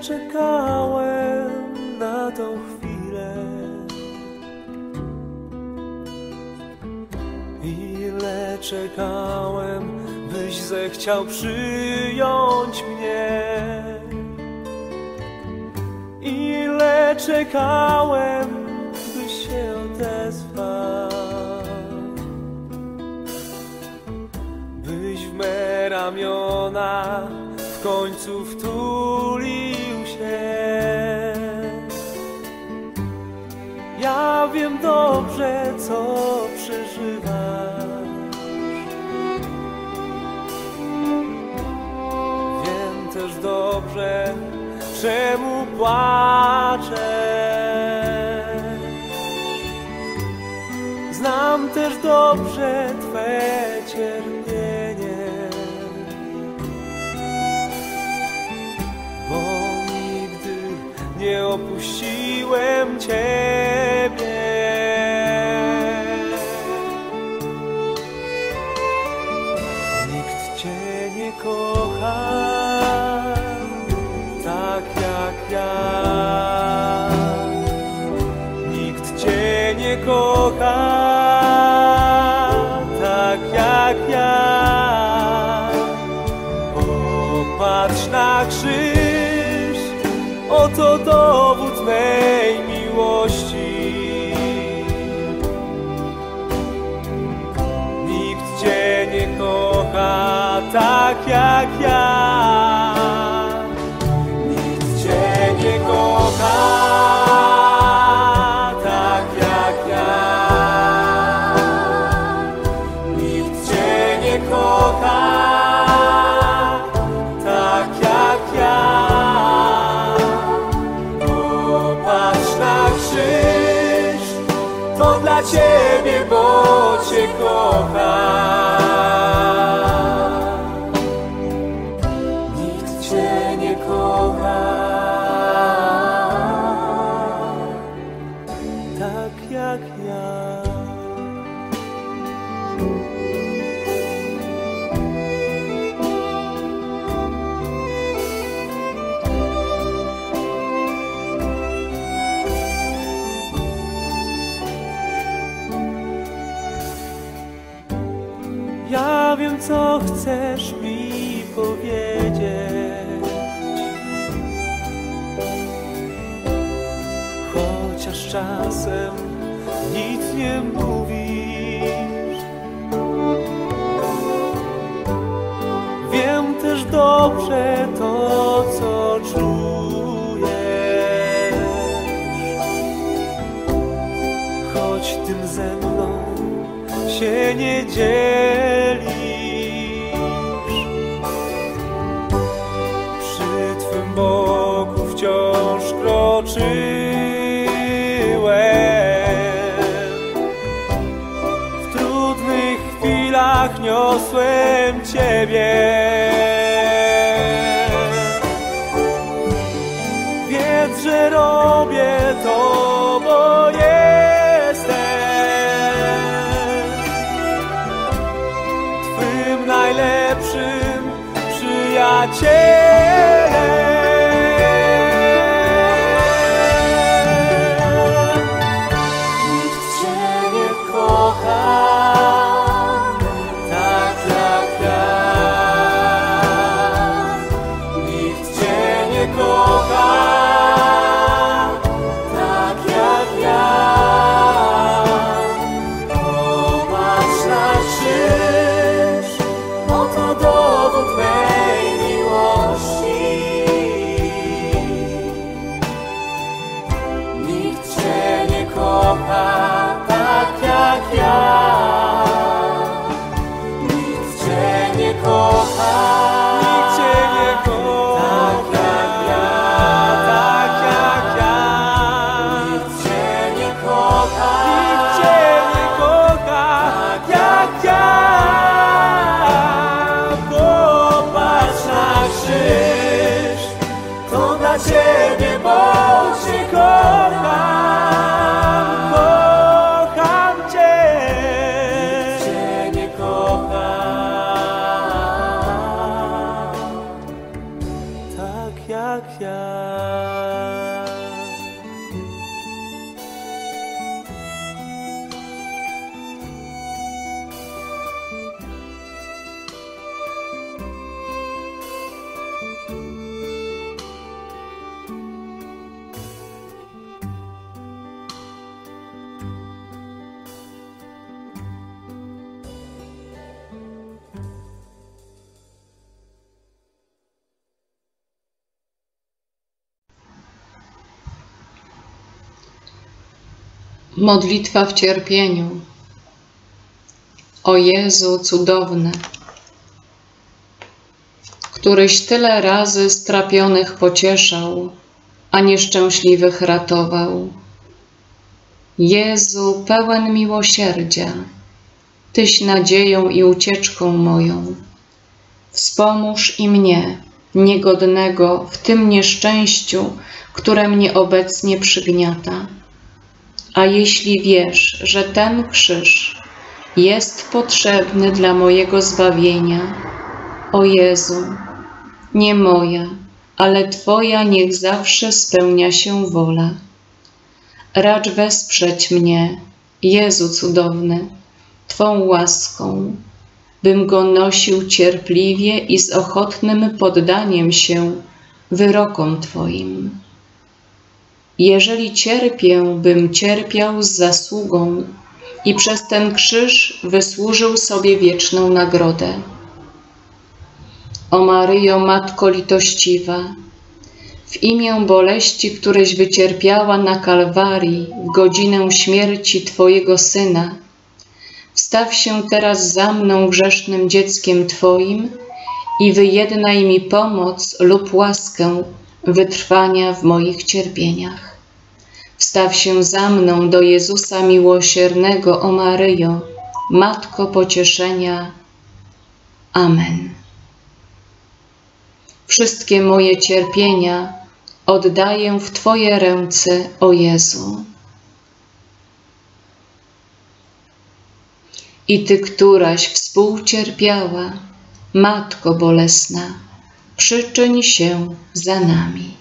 czekałem na tą chwilę. Ile czekałem, byś zechciał przyjąć mnie. Ile czekałem, byś się odezwał. Byś w me ramiona w końcu wtulił się. Ja wiem dobrze, co przeżywasz. Wiem też dobrze, czemu płaczę. Znam też dobrze Twe cierpienie, nie opuściłem Ciebie. Nikt Cię nie kocha tak jak ja. Nikt Cię nie kocha dowód mej miłości. Nikt Cię nie kocha tak jak ja. Cię Ja wiem, co chcesz mi powiedzieć. Chociaż czasem nic nie mówisz. Wiem też dobrze to, co czujesz. Choć tym ze mną się nie dzielisz. W trudnych chwilach niosłem Ciebie. Wiedz, że robię to, bo jestem Twym najlepszym przyjacielem. Modlitwa w cierpieniu. O Jezu cudowny, któryś tyle razy strapionych pocieszał, a nieszczęśliwych ratował. Jezu pełen miłosierdzia, Tyś nadzieją i ucieczką moją. Wspomóż i mnie, niegodnego, w tym nieszczęściu, które mnie obecnie przygniata. A jeśli wiesz, że ten krzyż jest potrzebny dla mojego zbawienia, o Jezu, nie moja, ale Twoja niech zawsze spełnia się wola. Racz wesprzeć mnie, Jezu cudowny, Twą łaską, bym go nosił cierpliwie i z ochotnym poddaniem się wyrokom Twoim. Jeżeli cierpię, bym cierpiał z zasługą i przez ten krzyż wysłużył sobie wieczną nagrodę. O Maryjo, Matko litościwa, w imię boleści, któreś wycierpiała na Kalwarii w godzinę śmierci Twojego Syna, Staw się teraz za mną grzesznym dzieckiem Twoim i wyjednaj mi pomoc lub łaskę wytrwania w moich cierpieniach. Wstaw się za mną do Jezusa miłosiernego, o Maryjo, Matko pocieszenia. Amen. Wszystkie moje cierpienia oddaję w Twoje ręce, o Jezu. I Ty, któraś współcierpiała, Matko bolesna, przyczyń się za nami.